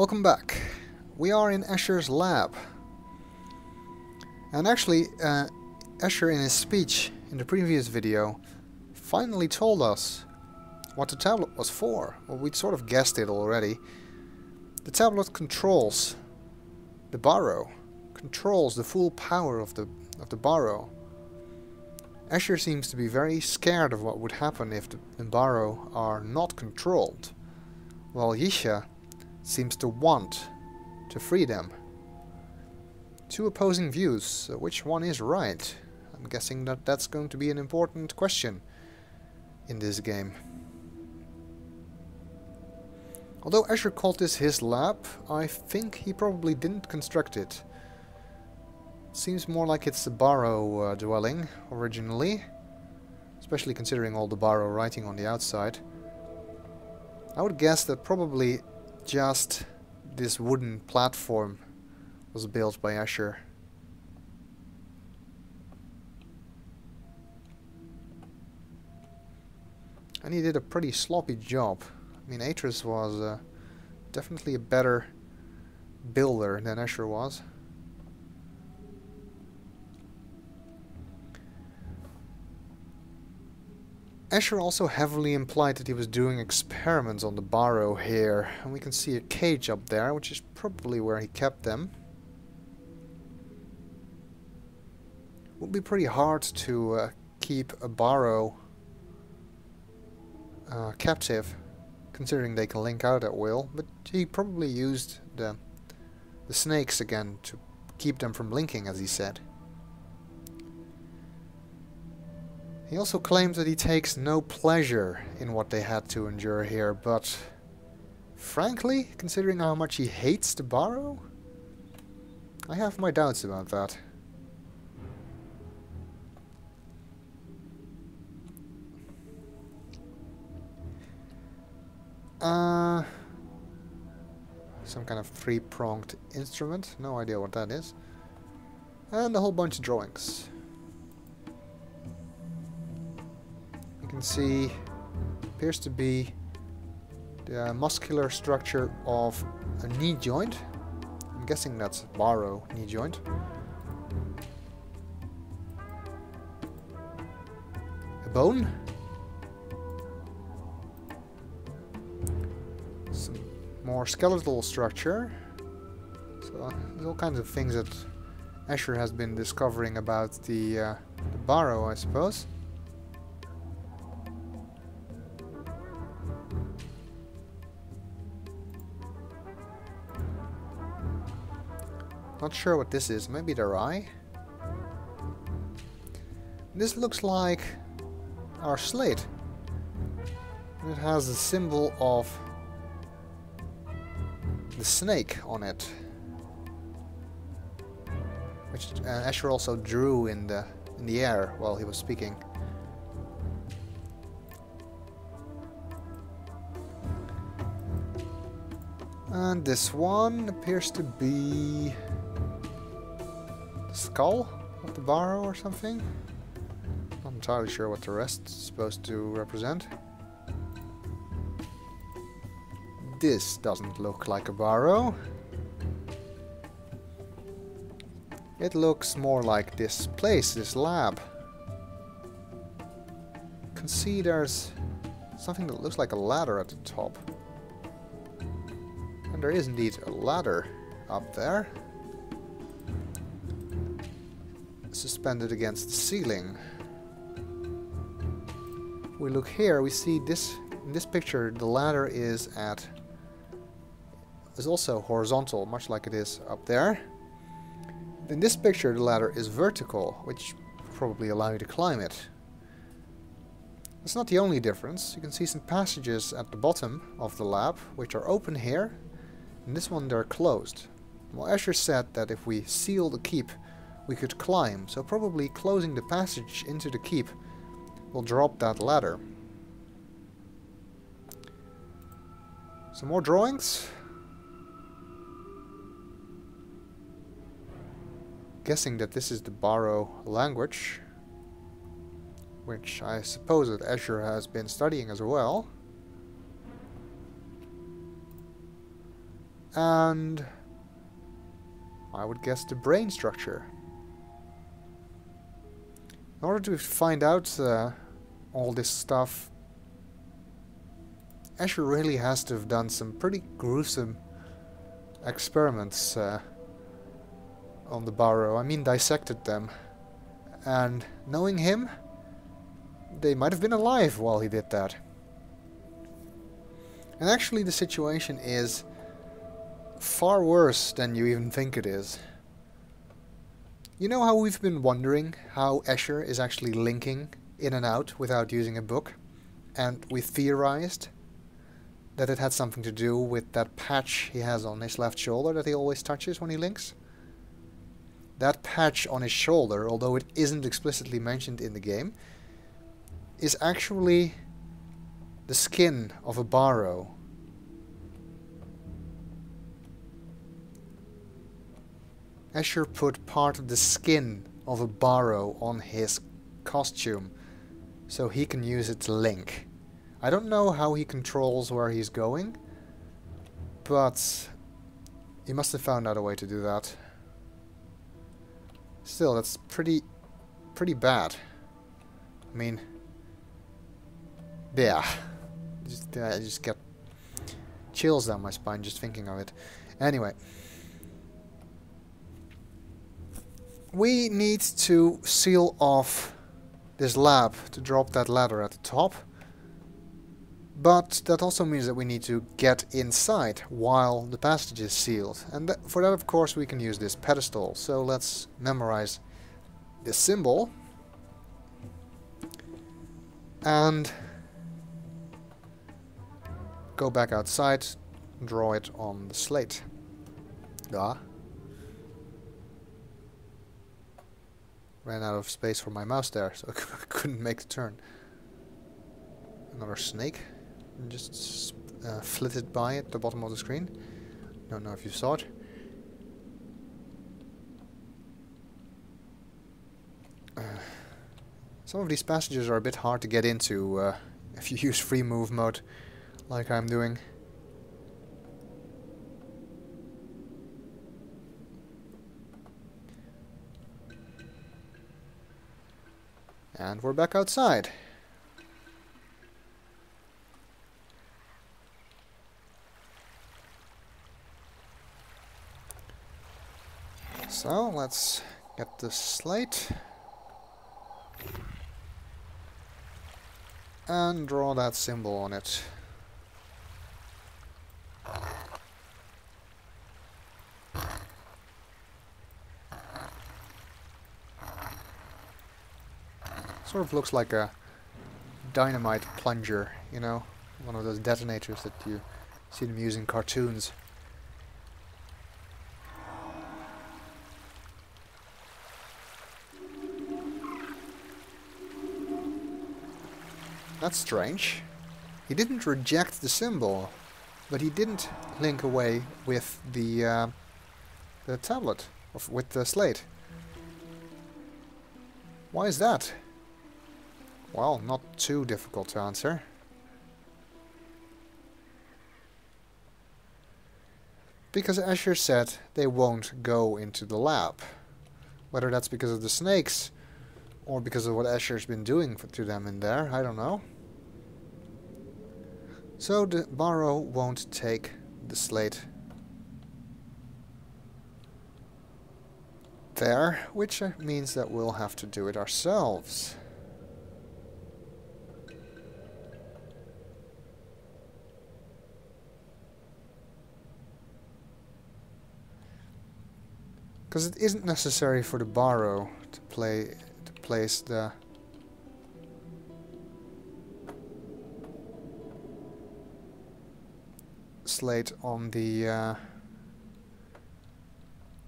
Welcome back. We are in Esher's lab. And actually, uh, Esher in his speech in the previous video finally told us what the tablet was for. Well, we'd sort of guessed it already. The tablet controls the Bahro, controls the full power of the of the Bahro. Esher seems to be very scared of what would happen if the, the Bahro are not controlled, while Yeesha seems to want to free them. Two opposing views, so which one is right? I'm guessing that that's going to be an important question in this game. Although Esher called this his lab, I think he probably didn't construct it. Seems more like it's a Bahro uh, dwelling, originally. Especially considering all the Bahro writing on the outside. I would guess that probably just this wooden platform was built by Esher. And he did a pretty sloppy job. I mean, Atrus was uh, definitely a better builder than Esher was. Esher also heavily implied that he was doing experiments on the Bahro here, and we can see a cage up there, which is probably where he kept them. Would be pretty hard to uh, keep a Bahro uh, captive, considering they can link out at will, but he probably used the, the snakes again to keep them from linking, as he said. He also claims that he takes no pleasure in what they had to endure here, but frankly, considering how much he hates the Bahro, I have my doubts about that. Uh, some kind of three-pronged instrument, no idea what that is. And a whole bunch of drawings. Can see appears to be the muscular structure of a knee joint. I'm guessing that's Bahro knee joint. A bone. Some more skeletal structure. So there's all kinds of things that Esher has been discovering about the, uh, the Bahro, I suppose. Not sure what this is. Maybe the eye? This looks like our slate. It has a symbol of the snake on it. Which uh, Esher also drew in the in the air while he was speaking. And this one appears to be skull of the Bahro or something? Not entirely sure what the rest is supposed to represent. This doesn't look like a Bahro. It looks more like this place, this lab. Can see there's something that looks like a ladder at the top. And there is indeed a ladder up there. Suspended against the ceiling. We look here, we see this in this picture the ladder is at is also horizontal, much like it is up there. In this picture the ladder is vertical, which probably allow you to climb it. That's not the only difference. You can see some passages at the bottom of the lab, which are open here. In this one they're closed. Well, Esher said that if we seal the keep we could climb, so probably closing the passage into the keep will drop that ladder. Some more drawings. Guessing that this is the Bahro language, which I suppose that Esher has been studying as well. and I would guess the brain structure. In order to find out uh, all this stuff, Esher really has to have done some pretty gruesome experiments uh, on the Bahro. I mean, dissected them. And knowing him, they might have been alive while he did that. And actually the situation is far worse than you even think it is. You know how we've been wondering how Esher is actually linking in and out without using a book? And we theorized that it had something to do with that patch he has on his left shoulder that he always touches when he links? That patch on his shoulder, although it isn't explicitly mentioned in the game, is actually the skin of a Bahro. Esher put part of the skin of a Bahro on his costume so he can use it to link. I don't know how he controls where he's going, but he must have found out a way to do that. Still, that's pretty, pretty bad. I mean, yeah, just, I just get chills down my spine just thinking of it. Anyway, we need to seal off this lab to drop that ladder at the top. But that also means that we need to get inside while the passage is sealed. And th for that, of course, we can use this pedestal. So let's memorize this symbol. And go back outside, draw it on the slate. Ah. Ran out of space for my mouse there, so I couldn't make the turn. Another snake just uh, flitted by at the bottom of the screen. Don't know if you saw it. Uh, some of these passages are a bit hard to get into uh, if you use free move mode like I'm doing. And we're back outside. So let's get the slate and draw that symbol on it. Sort of looks like a dynamite plunger, you know, one of those detonators that you see them use in cartoons. That's strange. He didn't reject the symbol, but he didn't link away with the uh, the tablet, with the slate. Why is that? Well, not too difficult to answer. Because Esher said they won't go into the lab. Whether that's because of the snakes or because of what Esher's been doing to them in there, I don't know. So the Bahro won't take the slate there, which uh, means that we'll have to do it ourselves. Because it isn't necessary for the Bahro to play to place the slate on the uh,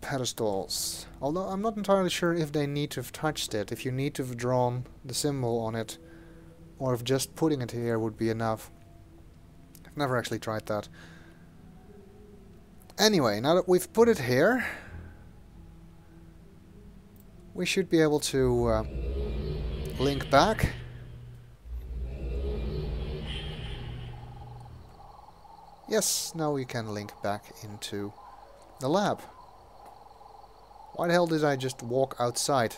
pedestals. Although I'm not entirely sure if they need to have touched it, if you need to have drawn the symbol on it, or if just putting it here would be enough. I've never actually tried that. Anyway, now that we've put it here, we should be able to uh, link back. Yes, now we can link back into the lab. Why the hell did I just walk outside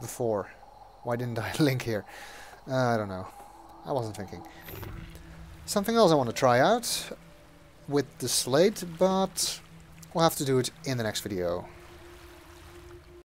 before? Why didn't I link here? Uh, I don't know. I wasn't thinking. Something else I want to try out with the slate, but we'll have to do it in the next video.